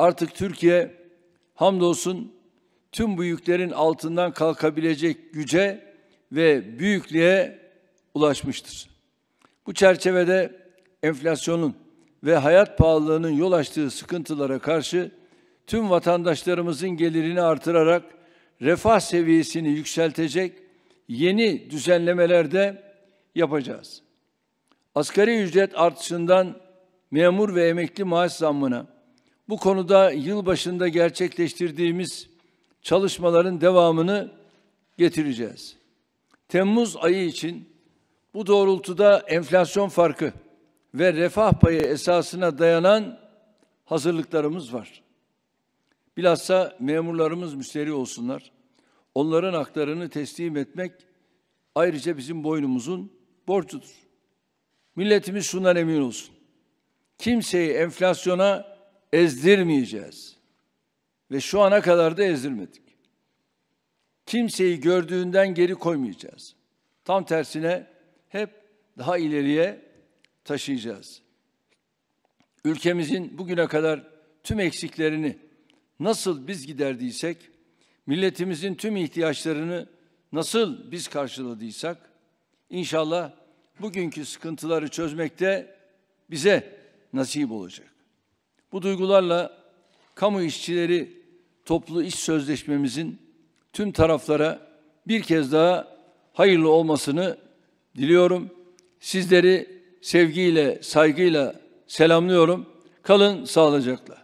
Artık Türkiye hamdolsun tüm bu yüklerin altından kalkabilecek güce ve büyüklüğe ulaşmıştır. Bu çerçevede enflasyonun ve hayat pahalılığının yol açtığı sıkıntılara karşı tüm vatandaşlarımızın gelirini artırarak refah seviyesini yükseltecek yeni düzenlemeler de yapacağız. Asgari ücret artışından memur ve emekli maaş zammına bu konuda yıl başında gerçekleştirdiğimiz çalışmaların devamını getireceğiz. Temmuz ayı için bu doğrultuda enflasyon farkı ve refah payı esasına dayanan hazırlıklarımız var. Bilhassa memurlarımız müşteri olsunlar. Onların haklarını teslim etmek ayrıca bizim boynumuzun borcudur. Milletimiz şundan emin olsun. Kimseyi enflasyona ezdirmeyeceğiz. Ve şu ana kadar da ezdirmedik. Kimseyi gördüğünden geri koymayacağız. Tam tersine hep daha ileriye taşıyacağız. Ülkemizin bugüne kadar tüm eksiklerini nasıl biz giderdiysek, milletimizin tüm ihtiyaçlarını nasıl biz karşıladıysak, inşallah bugünkü sıkıntıları çözmekte bize nasip olacak. Bu duygularla kamu işçileri toplu iş sözleşmemizin tüm taraflara bir kez daha hayırlı olmasını diliyorum. Sizleri sevgiyle, saygıyla selamlıyorum. Kalın sağlıcakla.